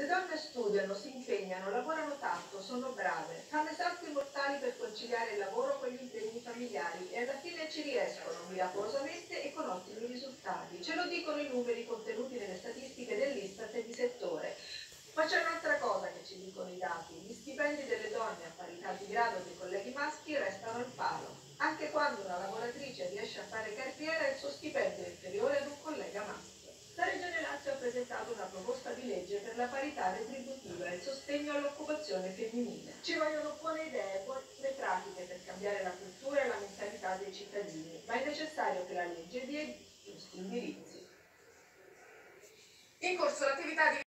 Le donne studiano, si impegnano, lavorano tanto, sono brave, fanno i salti mortali per conciliare il lavoro con gli impegni familiari e alla fine ci riescono miracolosamente e con ottimi risultati. Ce lo dicono i numeri contenuti nelle statistiche dell'Istat e di settore. Ma c'è un'altra cosa che ci dicono i dati. Gli stipendi delle donne a parità di grado dei colleghi maschi restano al palo. Anche quando una lavoratrice riesce a fare carriera il suo stipendio è inferiore ad un collega maschio. La Regione Lazio ha presentato una proposta di la parità retributiva e il sostegno all'occupazione femminile. Ci vogliono buone idee, buone pratiche per cambiare la cultura e la mentalità dei cittadini, ma è necessario che la legge dia i giusti indirizzi. In corso l'attività di